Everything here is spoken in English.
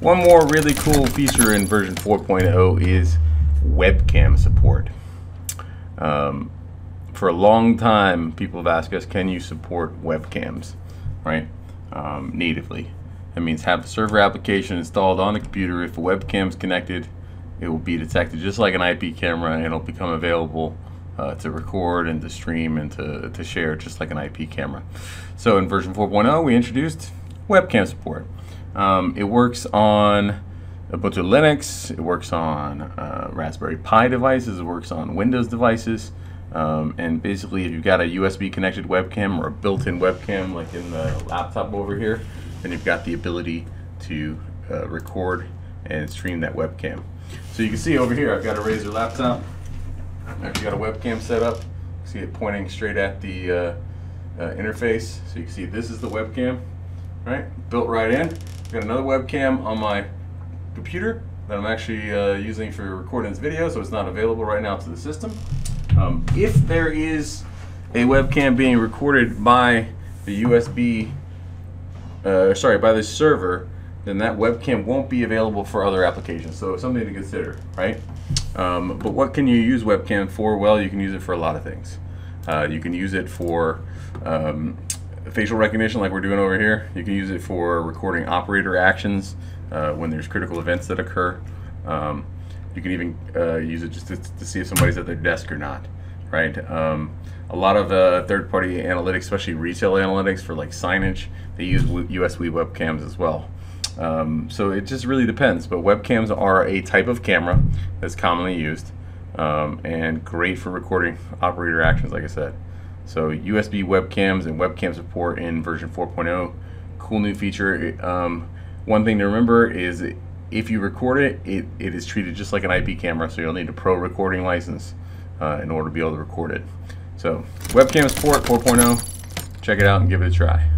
One more really cool feature in version 4.0 is webcam support. Um, for a long time, people have asked us, can you support webcams, right, um, natively? That means have a server application installed on the computer. If a webcam is connected, it will be detected just like an IP camera and it'll become available uh, to record and to stream and to, to share just like an IP camera. So in version 4.0, we introduced webcam support. Um, it works on Ubuntu Linux, it works on uh, Raspberry Pi devices, it works on Windows devices, um, and basically if you've got a USB connected webcam or a built-in webcam like in the laptop over here, then you've got the ability to uh, record and stream that webcam. So you can see over here I've got a Razer laptop, I've got a webcam set up, see it pointing straight at the uh, uh, interface, so you can see this is the webcam, right, built right in. I've got another webcam on my computer that I'm actually uh, using for recording this video, so it's not available right now to the system. Um, if there is a webcam being recorded by the USB, uh, sorry, by the server, then that webcam won't be available for other applications. So something to consider, right? Um, but what can you use webcam for? Well, you can use it for a lot of things. Uh, you can use it for um, facial recognition like we're doing over here. You can use it for recording operator actions uh, when there's critical events that occur. Um, you can even uh, use it just to, to, see if somebody's at their desk or not, right? Um, a lot of uh, third-party analytics, especially retail analytics for like signage, they use USB webcams as well. Um, so it just really depends, but webcams are a type of camera that's commonly used um, and great for recording operator actions, like I said. So USB webcams and webcam support in version 4.0, cool new feature. Um, one thing to remember is if you record it, it, it is treated just like an IP camera, so you'll need a pro recording license uh, in order to be able to record it. So webcam support 4.0, check it out and give it a try.